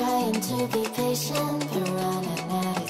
trying to be patient, but running out of